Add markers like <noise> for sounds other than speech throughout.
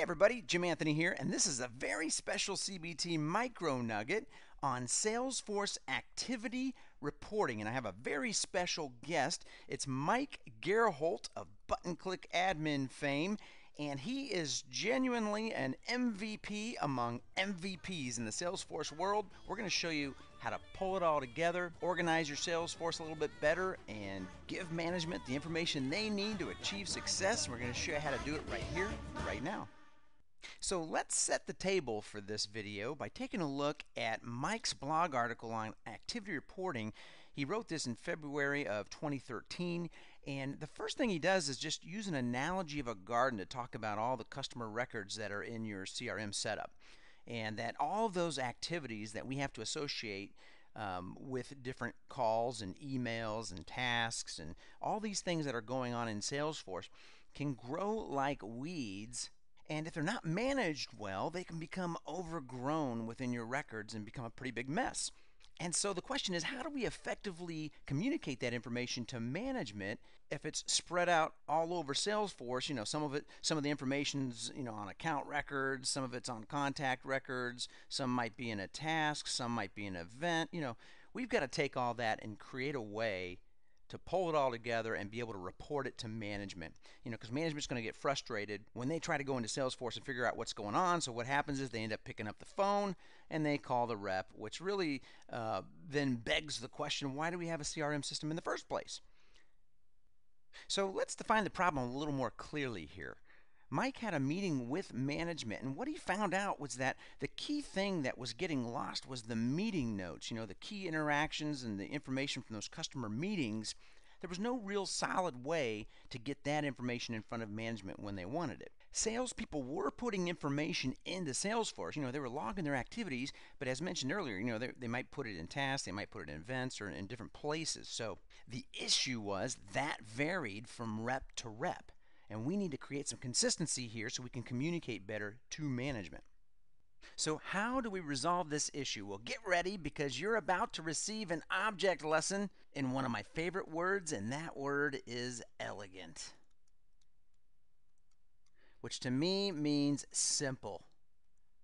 Everybody, Jim Anthony here, and this is a very special CBT micro nugget on Salesforce activity reporting. And I have a very special guest. It's Mike Gerholdt of Button Click Admin fame, and he is genuinely an MVP among MVPs in the Salesforce world. We're going to show you how to pull it all together, organize your Salesforce a little bit better, and give management the information they need to achieve success. We're going to show you how to do it right here, right now. So let's set the table for this video by taking a look at Mike's blog article on activity reporting. He wrote this in February of 2013 and the first thing he does is just use an analogy of a garden to talk about all the customer records that are in your CRM setup and that all of those activities that we have to associate um, with different calls and emails and tasks and all these things that are going on in Salesforce can grow like weeds and if they're not managed well, they can become overgrown within your records and become a pretty big mess. And so the question is, how do we effectively communicate that information to management if it's spread out all over Salesforce? You know, some of it, some of the information's, you know, on account records, some of it's on contact records, some might be in a task, some might be an event. You know, we've got to take all that and create a way to pull it all together and be able to report it to management. You know, because management's going to get frustrated when they try to go into Salesforce and figure out what's going on. So what happens is they end up picking up the phone and they call the rep, which really uh, then begs the question: Why do we have a CRM system in the first place? So let's define the problem a little more clearly here. Mike had a meeting with management, and what he found out was that the key thing that was getting lost was the meeting notes, you know, the key interactions and the information from those customer meetings. There was no real solid way to get that information in front of management when they wanted it. Salespeople were putting information into Salesforce. You know, they were logging their activities, but as mentioned earlier, you know, they, they might put it in tasks, they might put it in events or in different places. So the issue was that varied from rep to rep. And we need to create some consistency here so we can communicate better to management. So how do we resolve this issue? Well, get ready because you're about to receive an object lesson in one of my favorite words, and that word is elegant. Which to me means simple.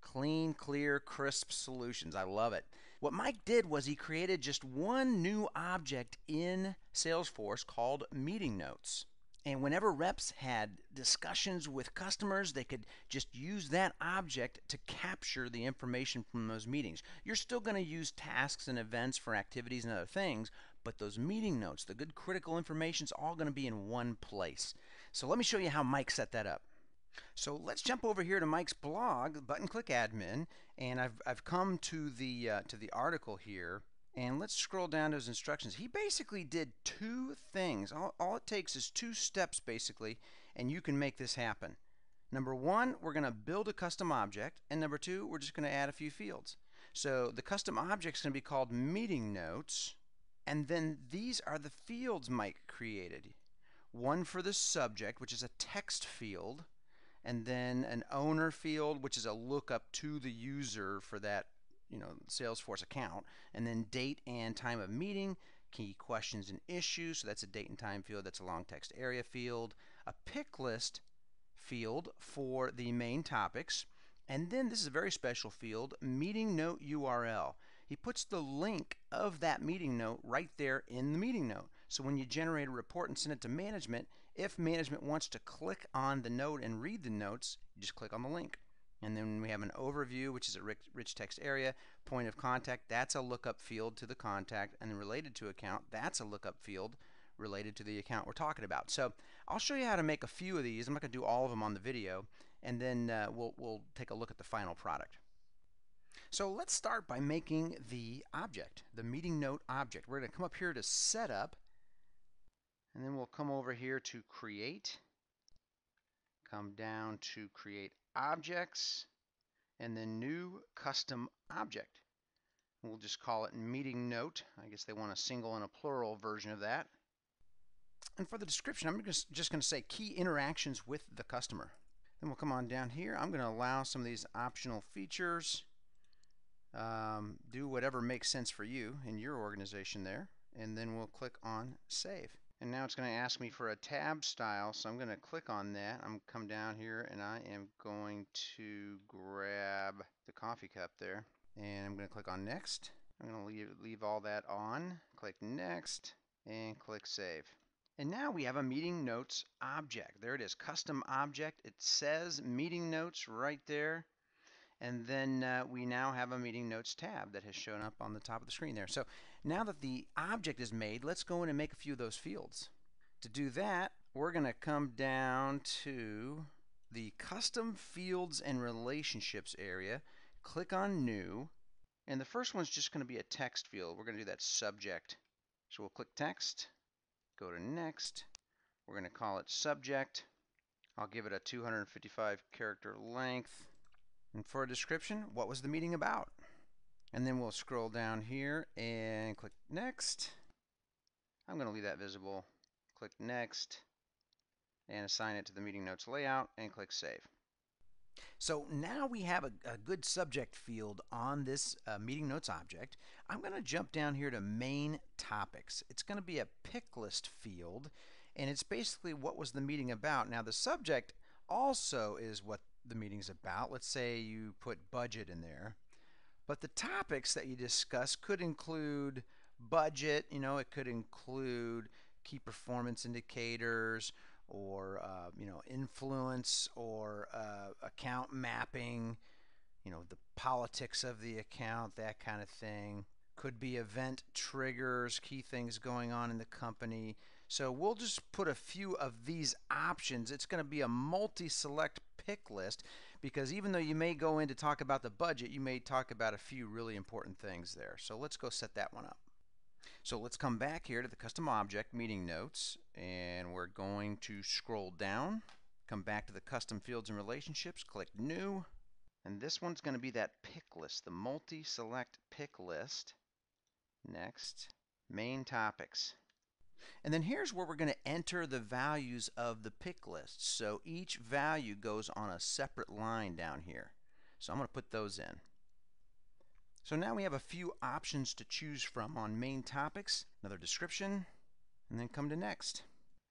Clean, clear, crisp solutions. I love it. What Mike did was he created just one new object in Salesforce called Meeting Notes. And whenever reps had discussions with customers, they could just use that object to capture the information from those meetings. You're still going to use tasks and events for activities and other things, but those meeting notes, the good critical information, is all going to be in one place. So let me show you how Mike set that up. So let's jump over here to Mike's blog, Button Click Admin, and I've, I've come to the uh, to the article here and let's scroll down to his instructions. He basically did two things. All, all it takes is two steps, basically, and you can make this happen. Number one, we're going to build a custom object. And number two, we're just going to add a few fields. So the custom object is going to be called meeting notes. And then these are the fields Mike created. One for the subject, which is a text field, and then an owner field, which is a lookup to the user for that you know, Salesforce account, and then date and time of meeting, key questions and issues, so that's a date and time field, that's a long text area field, a pick list field for the main topics, and then this is a very special field, meeting note URL. He puts the link of that meeting note right there in the meeting note. So when you generate a report and send it to management, if management wants to click on the note and read the notes, you just click on the link. And then we have an overview, which is a rich text area. Point of contact, that's a lookup field to the contact. And then related to account, that's a lookup field related to the account we're talking about. So I'll show you how to make a few of these. I'm not going to do all of them on the video. And then uh, we'll, we'll take a look at the final product. So let's start by making the object, the meeting note object. We're going to come up here to setup. And then we'll come over here to create. Come down to create objects, and then new custom object. We'll just call it meeting note. I guess they want a single and a plural version of that. And for the description, I'm just just going to say key interactions with the customer. Then we'll come on down here. I'm going to allow some of these optional features. Um, do whatever makes sense for you in your organization there. And then we'll click on Save. And now it's going to ask me for a tab style, so I'm going to click on that. I'm come down here and I am going to grab the coffee cup there. And I'm going to click on next. I'm going to leave, leave all that on. Click next and click save. And now we have a meeting notes object. There it is, custom object. It says meeting notes right there. And then uh, we now have a meeting notes tab that has shown up on the top of the screen there. So now that the object is made, let's go in and make a few of those fields. To do that, we're going to come down to the custom fields and relationships area, click on new, and the first one's just going to be a text field. We're going to do that subject. So we'll click text, go to next. We're going to call it subject. I'll give it a 255 character length. And for a description, what was the meeting about? And then we'll scroll down here and click next. I'm going to leave that visible. Click next and assign it to the meeting notes layout and click save. So now we have a, a good subject field on this uh, meeting notes object. I'm going to jump down here to main topics. It's going to be a pick list field and it's basically what was the meeting about. Now the subject also is what the meeting's about. Let's say you put budget in there. But the topics that you discuss could include budget, you know, it could include key performance indicators or uh, you know influence or uh, account mapping you know the politics of the account that kind of thing. Could be event triggers key things going on in the company. So we'll just put a few of these options. It's going to be a multi-select pick list because even though you may go in to talk about the budget you may talk about a few really important things there so let's go set that one up so let's come back here to the custom object meeting notes and we're going to scroll down, come back to the custom fields and relationships, click new, and this one's going to be that pick list, the multi-select pick list. Next, main topics. And then here's where we're going to enter the values of the pick list. So each value goes on a separate line down here. So I'm going to put those in. So now we have a few options to choose from on main topics, another description, and then come to next.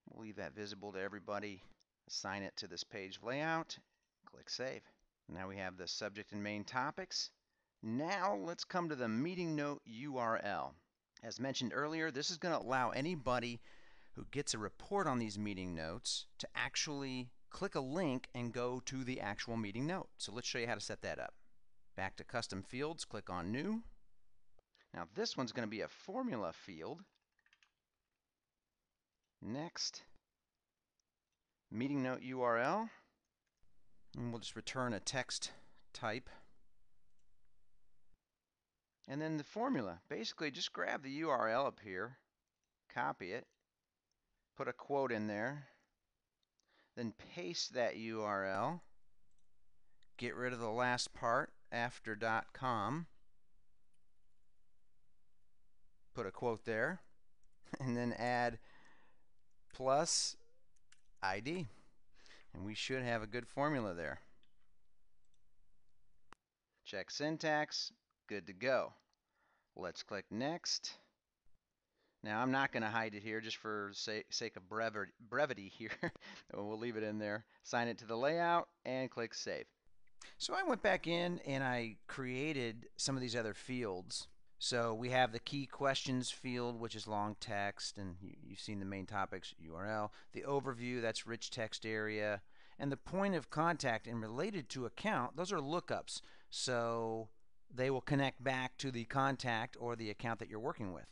We'll leave that visible to everybody, assign it to this page layout, click Save. Now we have the subject and main topics. Now let's come to the meeting note URL. As mentioned earlier, this is going to allow anybody who gets a report on these meeting notes to actually click a link and go to the actual meeting note. So let's show you how to set that up. Back to custom fields, click on new. Now this one's going to be a formula field. Next, meeting note URL. And we'll just return a text type. And then the formula. Basically, just grab the URL up here, copy it, put a quote in there, then paste that URL, get rid of the last part, after.com. Put a quote there, <laughs> and then add plus ID. And we should have a good formula there. Check syntax, good to go. Let's click next. Now I'm not going to hide it here just for sake of brevity here. <laughs> we'll leave it in there. Sign it to the layout and click save. So I went back in and I created some of these other fields. So we have the key questions field, which is long text, and you've seen the main topics URL. The overview, that's rich text area. And the point of contact and related to account, those are lookups. So they will connect back to the contact or the account that you're working with.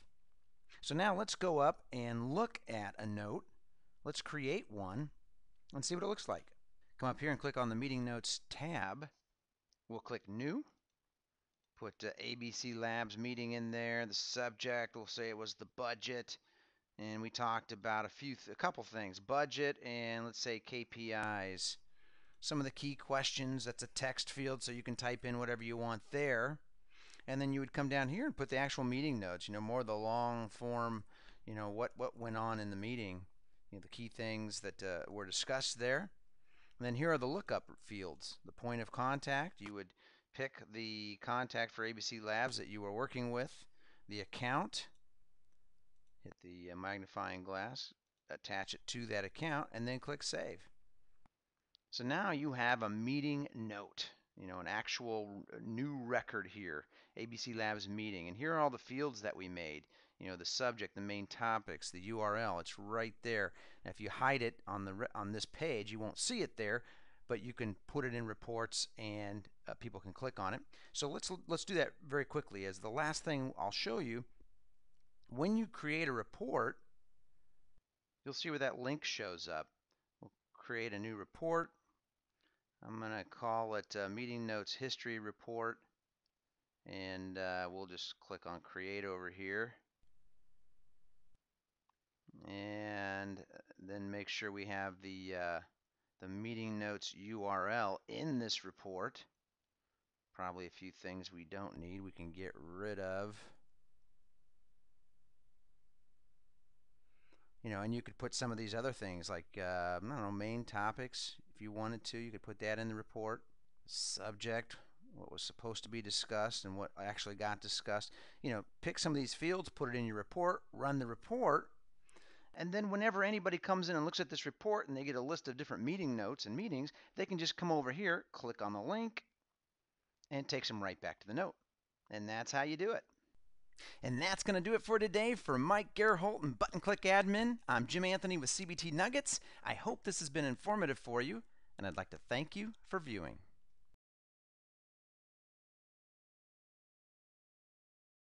So now let's go up and look at a note. Let's create one and see what it looks like. Come up here and click on the Meeting Notes tab. We'll click New. Put uh, ABC Labs meeting in there. The subject, we'll say it was the budget. And we talked about a few, a couple things. Budget and let's say KPIs. Some of the key questions, that's a text field so you can type in whatever you want there. And then you would come down here and put the actual meeting notes, you know, more of the long form, you know, what, what went on in the meeting. You know, the key things that uh, were discussed there. And then here are the lookup fields. The point of contact, you would pick the contact for ABC Labs that you were working with, the account, hit the uh, magnifying glass, attach it to that account, and then click Save. So now you have a meeting note, you know, an actual new record here, ABC Labs meeting. And here are all the fields that we made. You know, the subject, the main topics, the URL, it's right there. Now, if you hide it on the on this page, you won't see it there, but you can put it in reports and uh, people can click on it. So let's let's do that very quickly as the last thing I'll show you. When you create a report, you'll see where that link shows up. We'll create a new report I'm going to call it uh, Meeting Notes History Report. And uh, we'll just click on Create over here. And uh, then make sure we have the, uh, the Meeting Notes URL in this report. Probably a few things we don't need we can get rid of. you know, and you could put some of these other things like, uh, I don't know, main topics. You wanted to, you could put that in the report. Subject, what was supposed to be discussed and what actually got discussed. You know, pick some of these fields, put it in your report, run the report, and then whenever anybody comes in and looks at this report and they get a list of different meeting notes and meetings, they can just come over here, click on the link, and it takes them right back to the note. And that's how you do it. And that's going to do it for today. For Mike Gerholdt and Button Click Admin, I'm Jim Anthony with CBT Nuggets. I hope this has been informative for you, and I'd like to thank you for viewing.